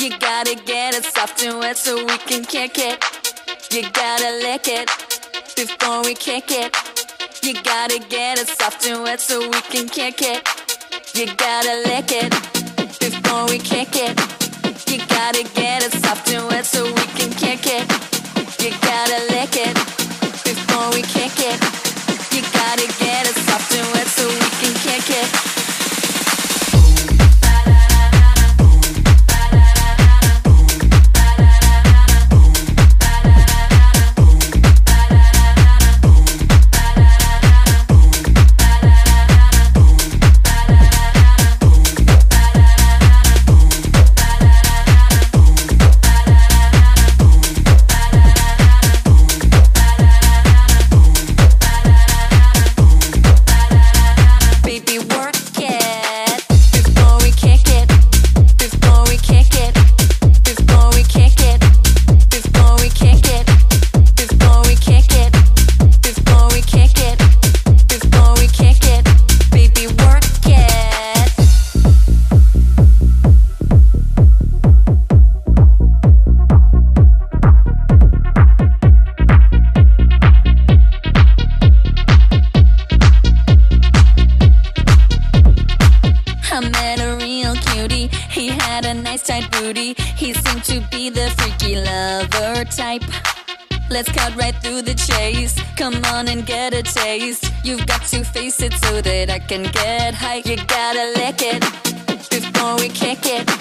You gotta get it soft and wet so we can kick it. You gotta lick it before we kick it. You gotta get it soft and wet so we can kick it. You gotta lick it before we kick it. You gotta get it soft and wet so we can kick it. You gotta lick it Let's cut right through the chase. Come on and get a taste. You've got to face it so that I can get high. You gotta lick it before we kick it.